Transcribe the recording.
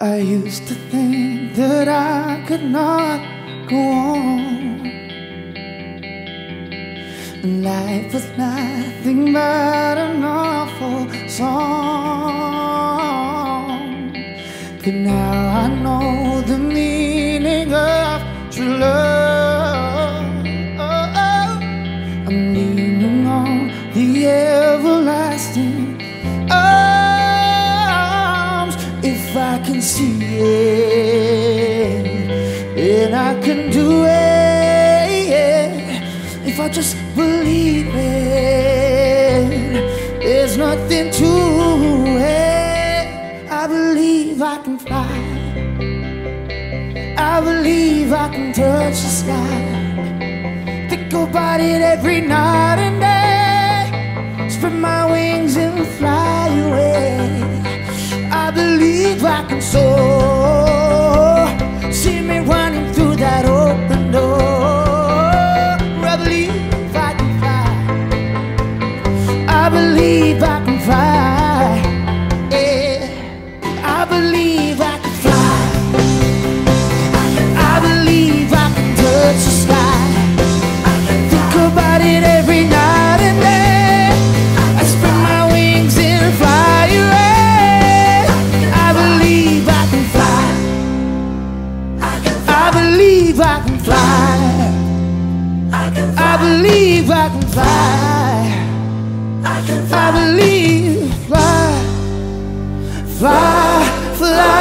I used to think that I could not go on. Life was nothing but an awful song. But now I know the meaning of true love. Oh, oh, oh. I'm leaning I can see it, and I can do it. If I just believe it, there's nothing to it. I believe I can fly. I believe I can touch the sky. Think about it every night and day. Can. See me running through that open door. I believe I can fly. I believe I can fly. Believe I can fly. I can believe I can fly. I believe fly, fly, fly.